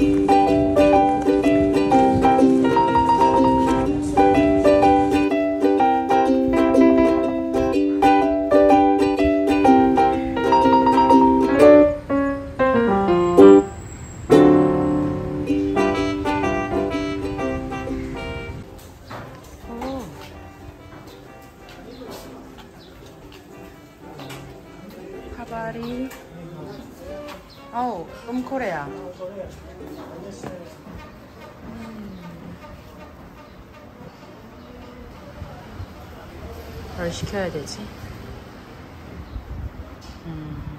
오. 뭘 시켜야 되지? 음.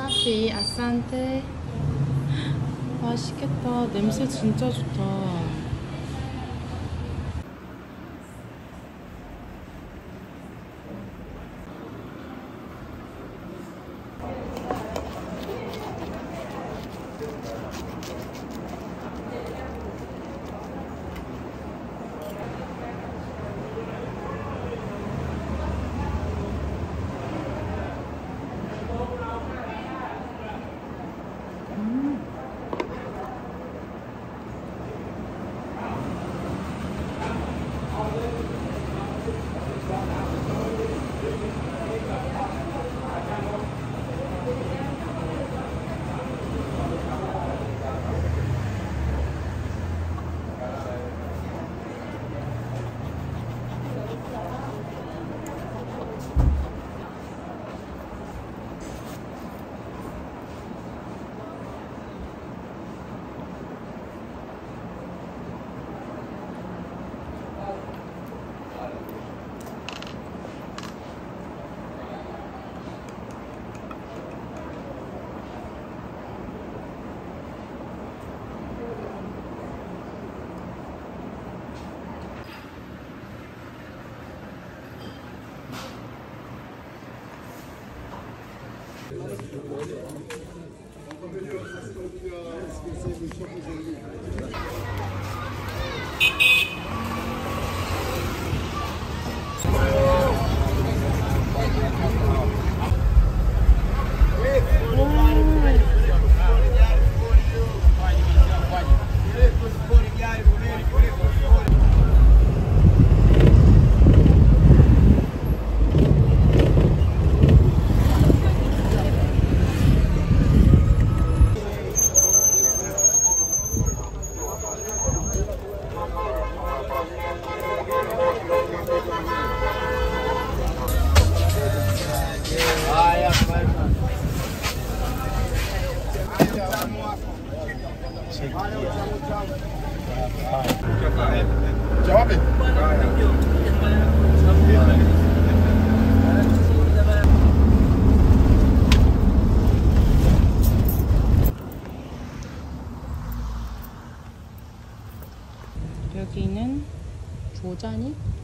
사피 아산테 맛있겠다. 냄새 진짜 좋다 Yeah, it's gonna.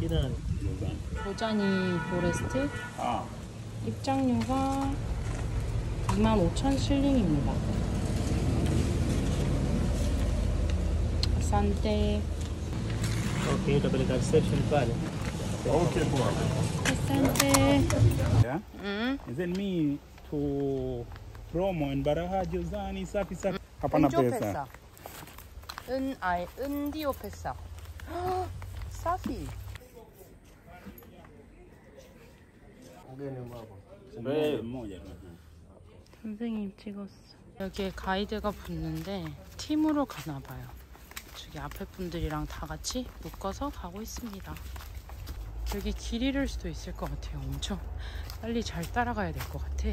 1은 도자니 포레스트 아. 입장료가 25,000 실링입니다 싼데 Ok, da obrigado, Sérgio Vale. Ok, boa. Asante. Yeah? Mm. Then me to Romo and Baraha, Jozani, Safi, Safi. Hapana pesa. N I N D O pesa. Safi. 페사 사피 Eh, mmoja tu 선생님 찍었어. 여기에 가이드가 붙는데 팀으로 가나 봐요. 저기 앞에 분들이랑 다 같이 묶어서 가고 있습니다. 여기 길 잃을 수도 있을 것 같아요 엄청. 빨리 잘 따라가야 될 것 같아.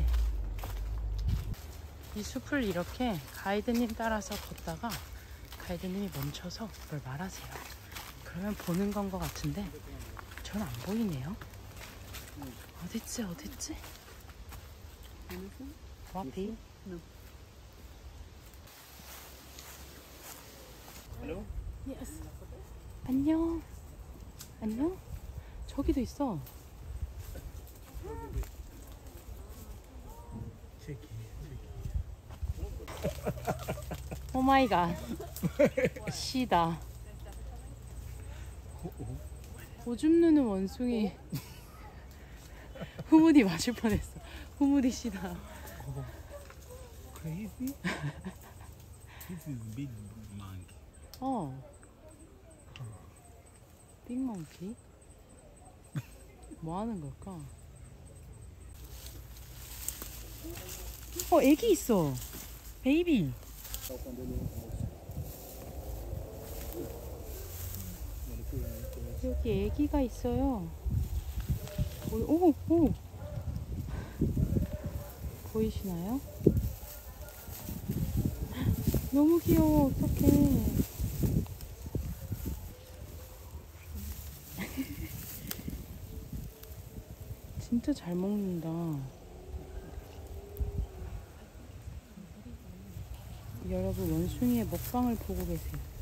이 숲을 이렇게 가이드님 따라서 걷다가 가이드님이 멈춰서 뭘 말하세요. 그러면 보는 건 것 같은데 전 안 보이네요 어딨지 어딨지? Hello? 예스. 안녕. 안녕? 저기도 있어. Check 오 마이 갓. 시다. 오줌 누는 원숭이. 후무디 맞을 뻔했어. 후무디 시다. Crazy? this is big monkey. 어. 빅몽키? 뭐 하는 걸까? 어, 애기 있어. 베이비. 여기 애기가 있어요. 오, 오, 오. 보이시나요? 너무 귀여워. 어떡해. 진짜 잘 먹는다. 여러분 원숭이의 먹방을 보고 계세요.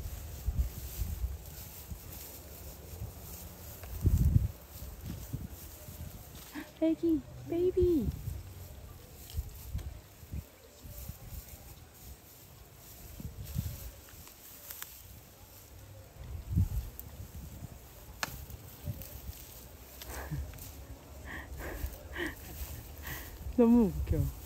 애기, 베이비. 너무 웃겨.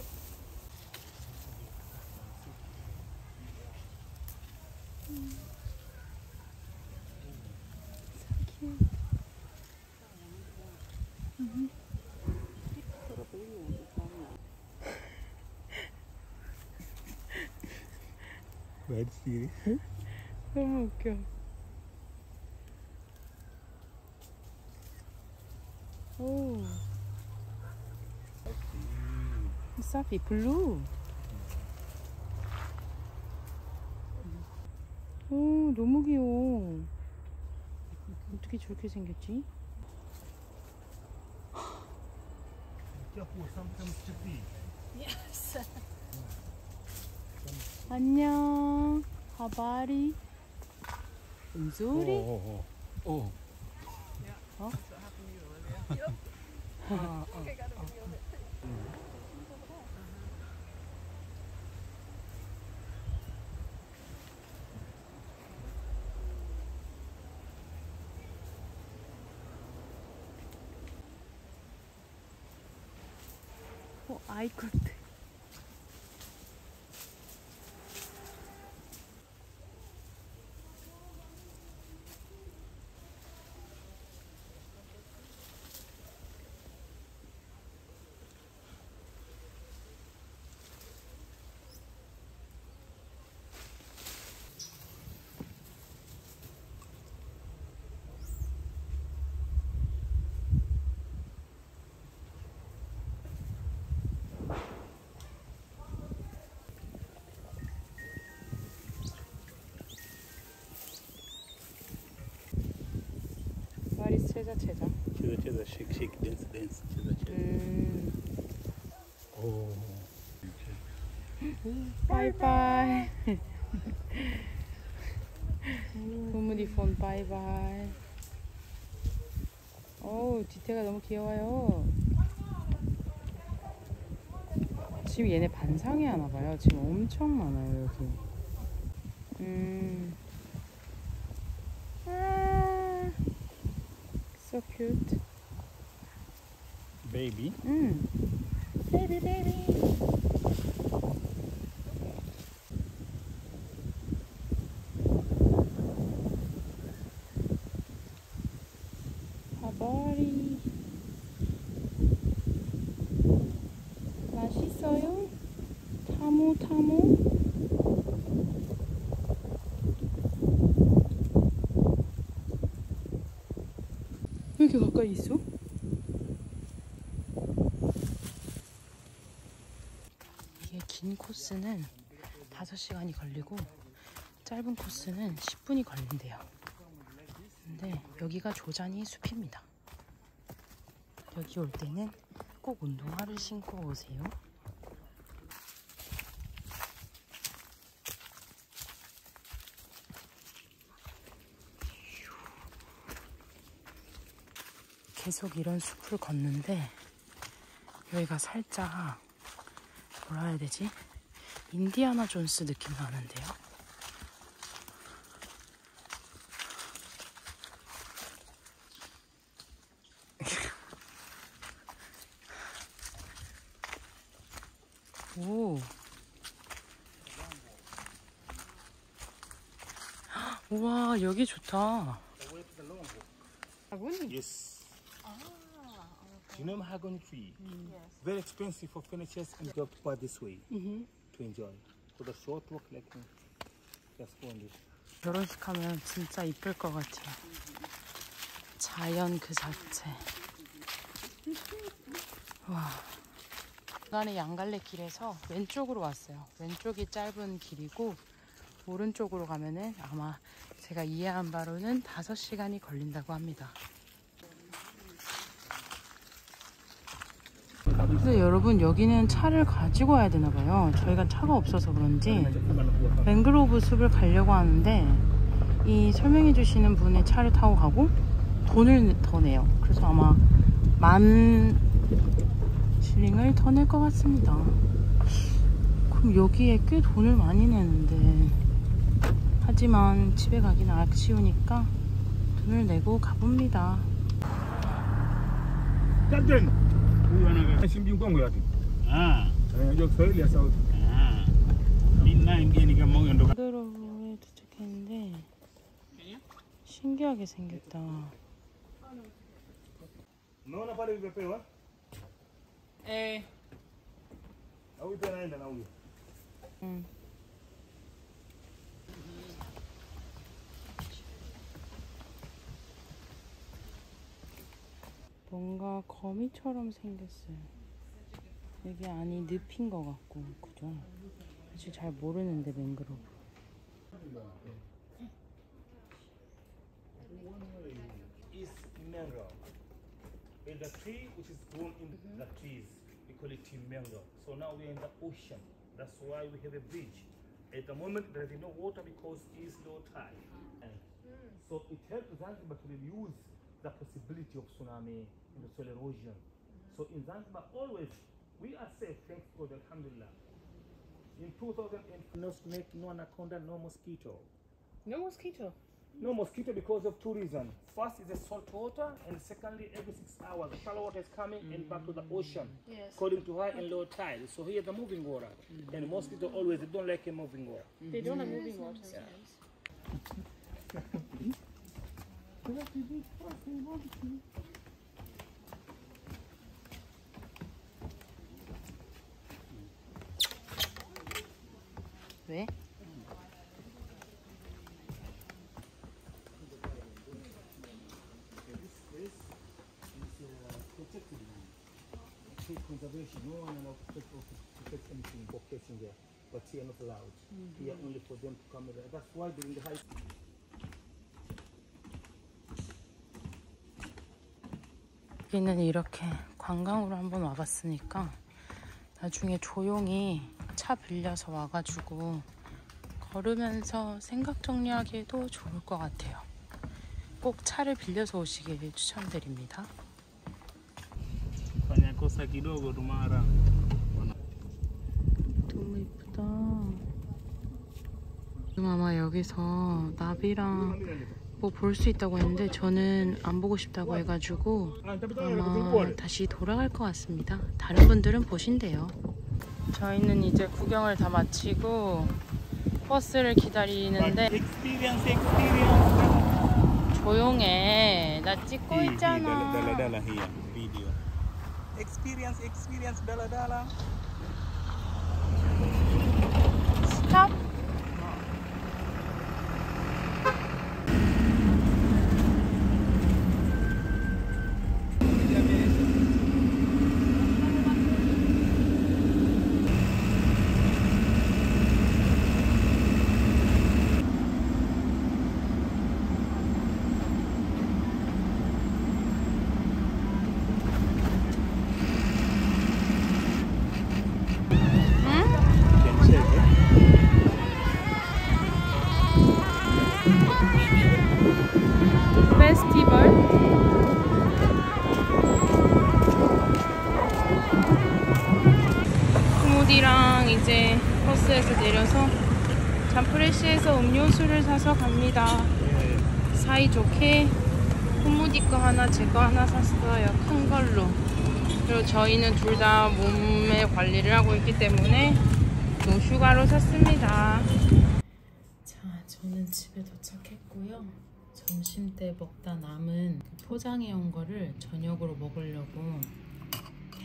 오. 사피 블루. 오, 너무 귀여워. 어떻게 저렇게 생겼지? 안녕. 하바리. 은소리. Oh, oh, oh. 어? 어, 아이콘트. 체자 체자. Cheza, cheza, shake, shake, dance, dance. Cheza, cheza. 음. Oh. 바이바이. 고무디 폰 바이바이. 어우 뒤태가 너무 귀여워요. 지금 얘네 반상회 하나 봐요. 지금 엄청 많아요 여기. 음. So cute. Baby. 음. Baby baby. 바바리 맛있어요? 타모 타모 이렇게 가까이 있어? 이게 긴 코스는 5시간이 걸리고 짧은 코스는 10분이 걸린대요. 근데 여기가 조잔이 숲입니다. 여기 올 때는 꼭 운동화를 신고 오세요. 계속 이런 숲을 걷는데 여기가 살짝 뭐라 해야 되지? 인디아나 존스 느낌 나는데요. 오. 우와, 여기 좋다. Yes. Do you know mahogany tree? Very expensive for furnitures and go by this way to enjoy. For the short walk like uh, just go on this. 결혼식 하면 진짜 이쁠 것 같아요. 자연 그 자체. 와. 중간에 양갈래 길에서 왼쪽으로 왔어요. 왼쪽이 짧은 길이고 오른쪽으로 가면은 아마 제가 이해한 바로는 5시간이 걸린다고 합니다. 근데 여러분 여기는 차를 가지고 와야 되나 봐요. 저희가 차가 없어서 그런지 맹그로브 숲을 가려고 하는데 이 설명해 주시는 분의 차를 타고 가고 돈을 더 내요. 그래서 아마 만 실링을 더 낼 것 같습니다. 그럼 여기에 꽤 돈을 많이 내는데 하지만 집에 가기는 아쉬우니까 돈을 내고 가봅니다. Huyu anaga simbi mkongo yake. Ah, anajua Kiswahili ya sauti. Ah. Mimi naye mgeni kama huyo ndo 그대로에 도착했는데 신기하게 생겼다. Unaona pale vilivyopewa? 에. Na huyu pia anaenda na huyu. 응. 뭔가 거미처럼 생겼어요. 여기 안이 늪인 것 같고, 그죠? 사실 잘 모르는데 맹그로브. The possibility of tsunami and the soil erosion. So in Zanzibar always we are safe, thanks God, Alhamdulillah. In 2008, no snake, no anaconda, no mosquito. No mosquito. No mosquito because of two reasons. First is the salt water, and secondly, every six hours, the shallow water is coming and back to the mm. ocean, Yes. according to high and low tide. So here the moving water, mm. and mosquito always they don't like a moving water. They don't have mm-hmm. moving water. 왜? Conservation, no one allowed to take, anything there, but here not allowed. Mm-hmm. Here only for them to come. That's why during the high 여기는 이렇게 관광으로 한번 와봤으니까 나중에 조용히 차 빌려서 와가지고 걸으면서 생각 정리하기에도 좋을 것 같아요. 꼭 차를 빌려서 오시길 추천드립니다. 너무 이쁘다. 아마 여기서 나비랑 뭐 볼 수 있다고 했는데 저는 안 보고 싶다고 해가지고 아마 다시 돌아갈 것 같습니다. 다른 분들은 보신대요. 저희는 이제 구경을 다 마치고 버스를 기다리는데 조용해. 나 찍고 있잖아. 스탑. 페스티벌 구무디랑 이제 버스에서 내려서 잠프레쉬에서 음료수를 사서 갑니다. 사이좋게 구무디 거 하나 제 거 하나 샀어요 큰 걸로. 그리고 저희는 둘 다 몸매 관리를 하고 있기 때문에 노슈가로 샀습니다. 자 저는 집에 도착했고요. 점심 때 먹다 남은 그 포장해 온 거를 저녁으로 먹으려고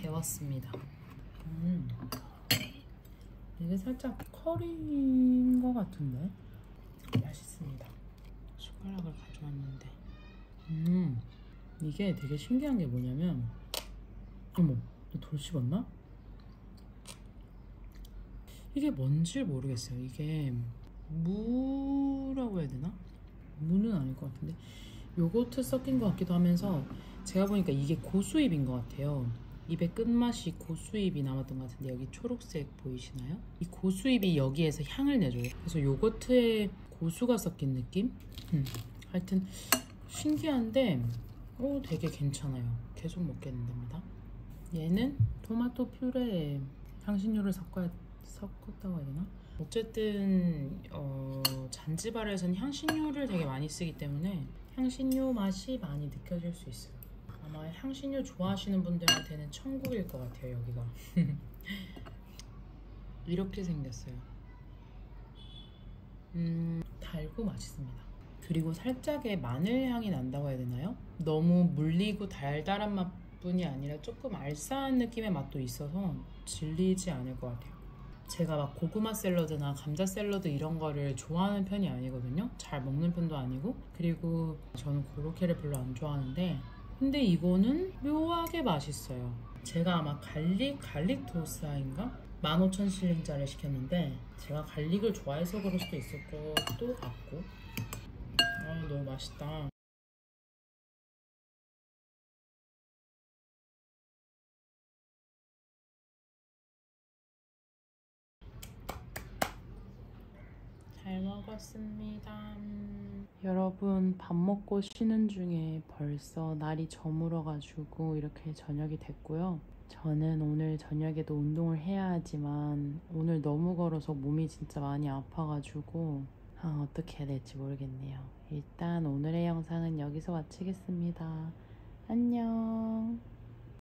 데웠습니다. 음. 이게 살짝 커리인 것 같은데 맛있습니다. 숟가락을 가져왔는데 음 이게 되게 신기한 게 뭐냐면 어머 돌 씹었나? 이게 뭔지 모르겠어요. 이게 무라고 해야 되나? 무는 아닐 것 같은데 요거트 섞인 것 같기도 하면서 제가 보니까 이게 고수잎인 것 같아요. 입의 끝맛이 고수잎이 남았던 것 같은데 여기 초록색 보이시나요? 이 고수잎이 여기에서 향을 내줘요. 그래서 요거트에 고수가 섞인 느낌? 음, 하여튼 신기한데 오 되게 괜찮아요. 계속 먹겠는데입니다. 얘는 토마토 퓨레에 향신료를 섞어야, 섞었다고 해야 되나? 어쨌든 어, 잔지바르에서는 향신료를 되게 많이 쓰기 때문에 향신료 맛이 많이 느껴질 수 있어요. 아마 향신료 좋아하시는 분들한테는 천국일 것 같아요 여기가. 이렇게 생겼어요. 음 달고 맛있습니다. 그리고 살짝의 마늘 향이 난다고 해야 되나요? 너무 물리고 달달한 맛뿐이 아니라 조금 알싸한 느낌의 맛도 있어서 질리지 않을 것 같아요. 제가 막 고구마 샐러드나 감자 샐러드 이런 거를 좋아하는 편이 아니거든요. 잘 먹는 편도 아니고. 그리고 저는 고로케를 별로 안 좋아하는데 근데 이거는 묘하게 맛있어요. 제가 아마 갈릭, 갈릭 도사인가? 15,000실링짜리 시켰는데 제가 갈릭을 좋아해서 그럴 수도 있을 것도 같고 아 너무 맛있다. 먹었습니다. 여러분 밥 먹고 쉬는 중에 벌써 날이 저물어가지고 이렇게 저녁이 됐고요. 저는 오늘 저녁에도 운동을 해야 하지만 오늘 너무 걸어서 몸이 진짜 많이 아파가지고 아, 어떻게 해야 될지 모르겠네요. 일단 오늘의 영상은 여기서 마치겠습니다. 안녕.